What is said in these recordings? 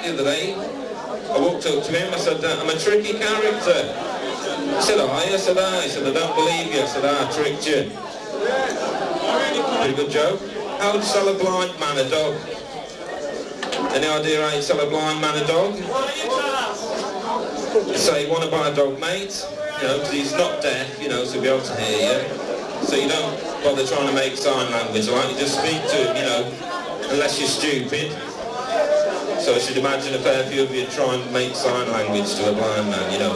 The other day, I walked up to him, I said, uh, I'm a tricky character. He said, you? I said. He said, I don't believe you. I said, ah, I tricked you. Pretty good joke. How would you sell a blind man a dog? Any idea how you sell a blind man a dog? Say, you want to buy a dog, mate? You know, because he's not deaf, you know, so he'll be able to hear you. So you don't bother trying to make sign language, like you just speak to him, you know, unless you're stupid. So I should imagine a fair few of you try and make sign language to a blind man, you know.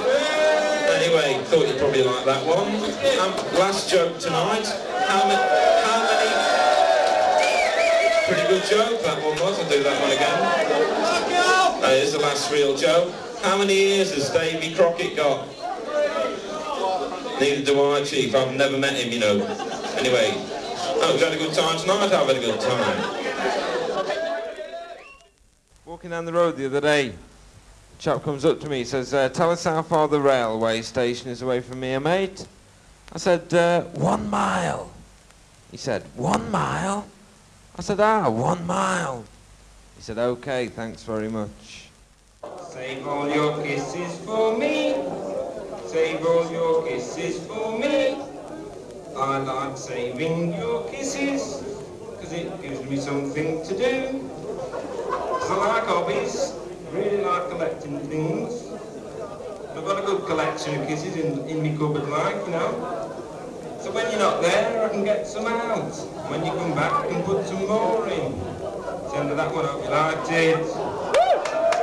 Anyway, thought you'd probably like that one. Um, last joke tonight. How many, how many... Pretty good joke, that one was. I'll do that one again. Uh, here's the last real joke. How many years has Davy Crockett got? Neither do I, Chief. I've never met him, you know. Anyway, oh, we've had a good time tonight. I've had a good time. Walking down the road the other day, a chap comes up to me, says, uh, tell us how far the railway station is away from here, mate. I said, uh, one mile. He said, one mile? I said, ah, one mile. He said, okay, thanks very much. Save all your kisses for me. Save all your kisses for me. I like saving your kisses, because it gives me something to do. I like hobbies, really like collecting things. I've got a good collection of kisses in, in my cupboard like, you know. So when you're not there, I can get some out. When you come back, I can put some more in. The end of that one, I hope you liked it.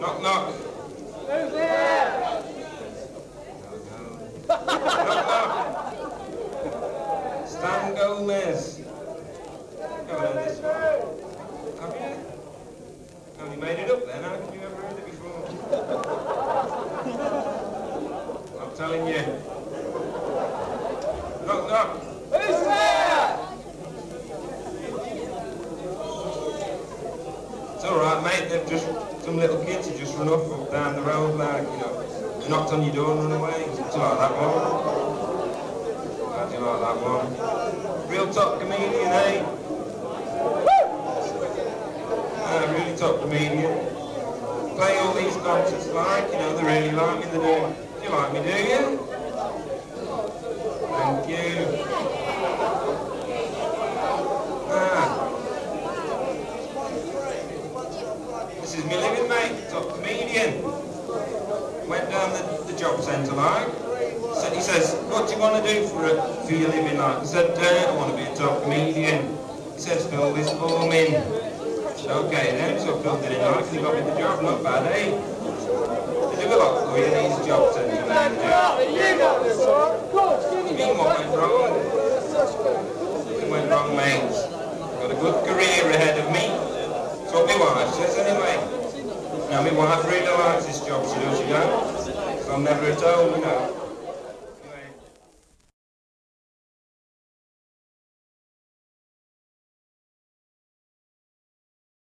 Knock, knock. Who's there? knock, knock. Stan Gomez. Haven't heard this one. Have you? Have you made it up then? How could you ever heard it before? I'm telling you. Who's there? It's alright, mate. They've just some little kids who just run off down the road like, you know. Knocked on your door and run away. You like that one? You like that one? Real top comedian, eh? Ah, really top comedian. Play all these concerts like, you know, they really like me, they do. You like me, do you? Thank you. Ah. This is me living, mate, top comedian. Went down the, the job centre like. So he says, what do you want to do for, a, for your living like? I said, uh, I want to be a top comedian. He says, fill this form in. Okay then, so I filled it in like, and he got me the job, not bad, eh? They do a lot for you, these job centres. What went wrong? Went wrong? Got a good career ahead of me. What my wife says anyway. Now my wife really likes this job, you know. I'm never at home, you know.